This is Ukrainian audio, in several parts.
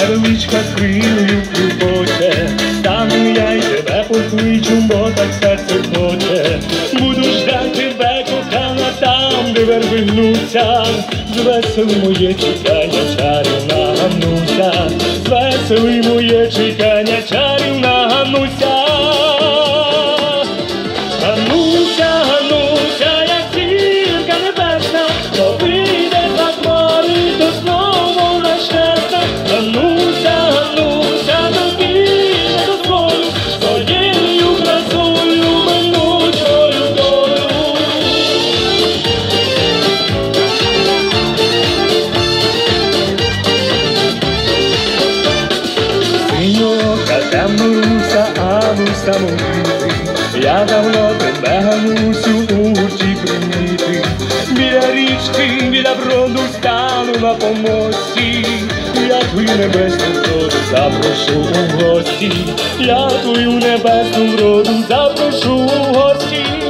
Невеличка хвилею клюбоче, Стану я й тебе покличу, бо так серце хоче. Буду ждати тебе, кохана, там, де верби гнуться. Звесели моє чекання, чарівна Гануся, Звесели моє чекання, чарівна Синьока, а Ануся мовити, я давно тебе Ганусю у гурті приміти. Біля річки, біля броду стану на помості, я твою небесну вроду запрошу у гості, я твою небесну вроду запрошу у гості.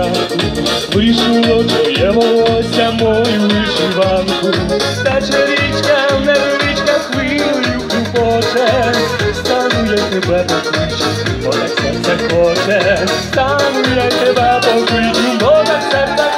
страху, вирішило твоє волосся мою вишиванку, та річка, не річка хвилю купоче, стану я тебе покличу, бо так серце хоче, стану я тебе покличу, бо так серце